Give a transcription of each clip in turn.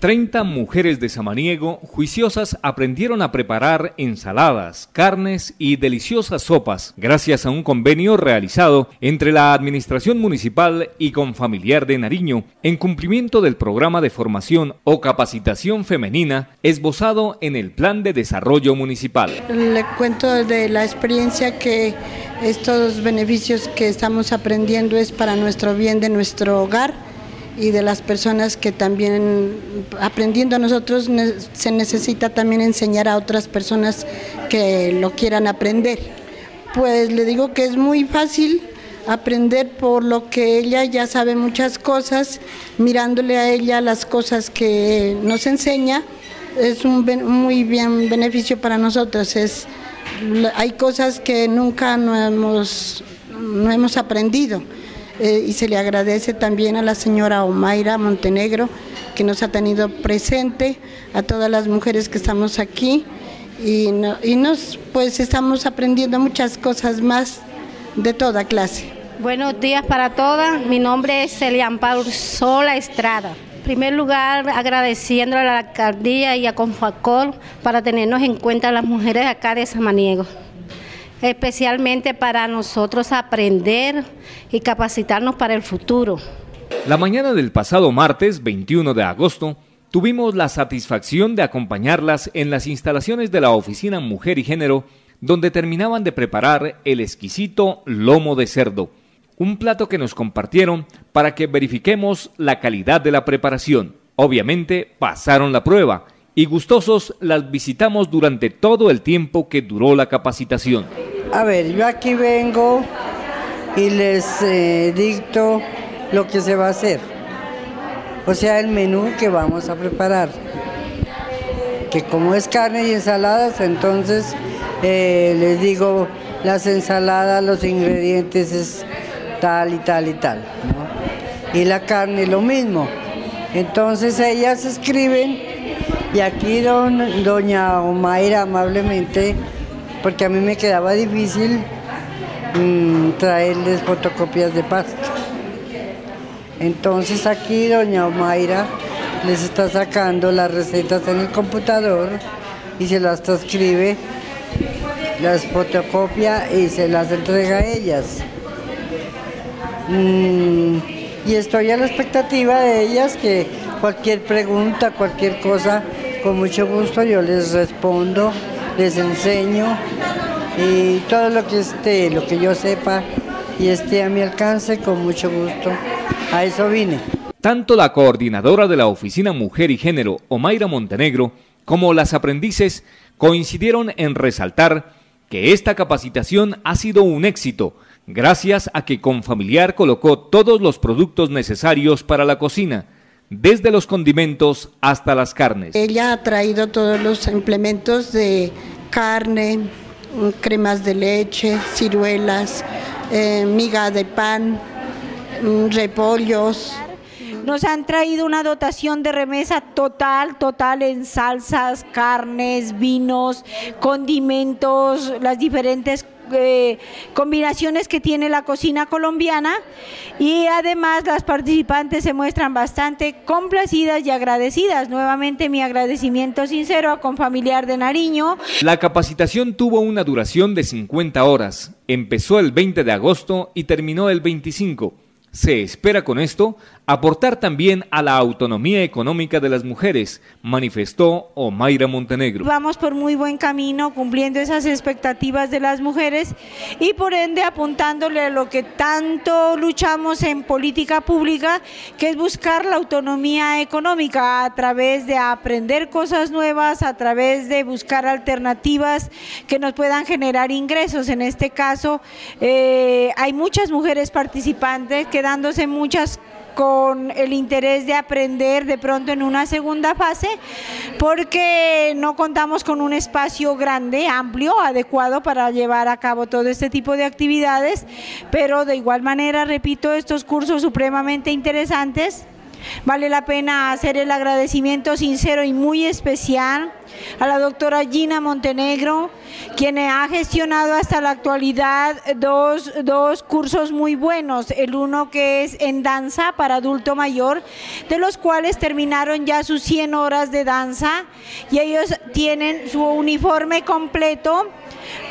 30 mujeres de Samaniego, juiciosas, aprendieron a preparar ensaladas, carnes y deliciosas sopas, gracias a un convenio realizado entre la Administración Municipal y Confamiliar de Nariño, en cumplimiento del programa de formación o capacitación femenina esbozado en el Plan de Desarrollo Municipal. Le cuento de la experiencia que estos beneficios que estamos aprendiendo es para nuestro bien de nuestro hogar y de las personas que también aprendiendo a nosotros se necesita también enseñar a otras personas que lo quieran aprender. Pues le digo que es muy fácil aprender por lo que ella ya sabe muchas cosas, mirándole a ella las cosas que nos enseña, es un muy bien beneficio para nosotros. Es, hay cosas que nunca no hemos, no hemos aprendido eh, y se le agradece también a la señora Omaira Montenegro que nos ha tenido presente, a todas las mujeres que estamos aquí y, nos pues estamos aprendiendo muchas cosas más de toda clase. Buenos días para todas, mi nombre es Celia Amparo Sola Estrada. En primer lugar, agradeciendo a la alcaldía y a Confacol para tenernos en cuenta las mujeres acá de Samaniego especialmente para nosotros aprender y capacitarnos para el futuro. La mañana del pasado martes 21 de agosto, tuvimos la satisfacción de acompañarlas en las instalaciones de la Oficina Mujer y Género, donde terminaban de preparar el exquisito lomo de cerdo, un plato que nos compartieron para que verifiquemos la calidad de la preparación. Obviamente pasaron la prueba y gustosos las visitamos durante todo el tiempo que duró la capacitación. A ver, yo aquí vengo y les eh, dicto lo que se va a hacer, o sea, el menú que vamos a preparar. Que como es carne y ensaladas, entonces eh, les digo las ensaladas, los ingredientes es tal y tal y tal. Y la carne lo mismo. Entonces ellas escriben y aquí don, doña Omaira amablemente, porque a mí me quedaba difícil mm, traerles fotocopias de pasta. Entonces aquí doña Omaira les está sacando las recetas en el computador y se las transcribe, las fotocopia y se las entrega a ellas. Mm, y estoy a la expectativa de ellas que cualquier pregunta, cualquier cosa con mucho gusto yo les respondo, les enseño y todo lo que esté, lo que yo sepa y esté a mi alcance, con mucho gusto. A eso vine. Tanto la coordinadora de la Oficina Mujer y Género, Omaira Montenegro, como las aprendices coincidieron en resaltar que esta capacitación ha sido un éxito, gracias a que Confamiliar colocó todos los productos necesarios para la cocina, desde los condimentos hasta las carnes. Ella ha traído todos los implementos de carne, cremas de leche, ciruelas, eh, miga de pan, mm, repollos. Nos han traído una dotación de remesa total, total en salsas, carnes, vinos, condimentos, las diferentes eh, combinaciones que tiene la cocina colombiana y además las participantes se muestran bastante complacidas y agradecidas. Nuevamente mi agradecimiento sincero a Confamiliar de Nariño. La capacitación tuvo una duración de 50 horas. Empezó el 20 de agosto y terminó el 25. Se espera con esto aportar también a la autonomía económica de las mujeres, manifestó Omaira Montenegro. Vamos por muy buen camino cumpliendo esas expectativas de las mujeres y por ende apuntándole a lo que tanto luchamos en política pública, que es buscar la autonomía económica a través de aprender cosas nuevas, a través de buscar alternativas que nos puedan generar ingresos. En este caso, eh, hay muchas mujeres participantes quedándose muchas con el interés de aprender de pronto en una segunda fase, porque no contamos con un espacio grande, amplio, adecuado para llevar a cabo todo este tipo de actividades, pero de igual manera, repito, estos cursos supremamente interesantes Vale la pena hacer el agradecimiento sincero y muy especial a la doctora Gina Montenegro, quien ha gestionado hasta la actualidad dos, dos, cursos muy buenos. El uno que es en danza para adulto mayor, de los cuales terminaron ya sus 100 horas de danza y ellos tienen su uniforme completo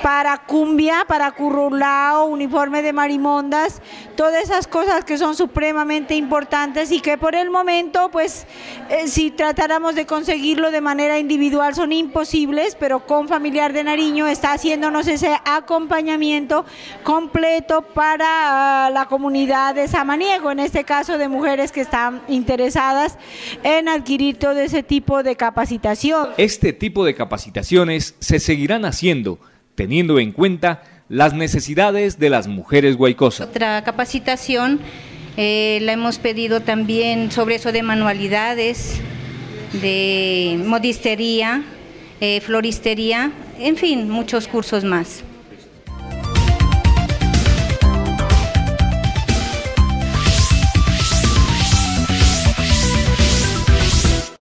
para cumbia, para currulao, uniforme de marimondas, todas esas cosas que son supremamente importantes y que por el momento, pues, eh, si tratáramos de conseguirlo de manera individual son imposibles, pero con Familiar de Nariño está haciéndonos ese acompañamiento completo para ah, la comunidad de Samaniego, en este caso de mujeres que están interesadas en adquirir todo ese tipo de capacitación. Este tipo de capacitaciones se seguirán haciendo teniendo en cuenta las necesidades de las mujeres guaycosas. Otra capacitación eh, la hemos pedido también sobre eso de manualidades, de modistería, eh, floristería, en fin, muchos cursos más.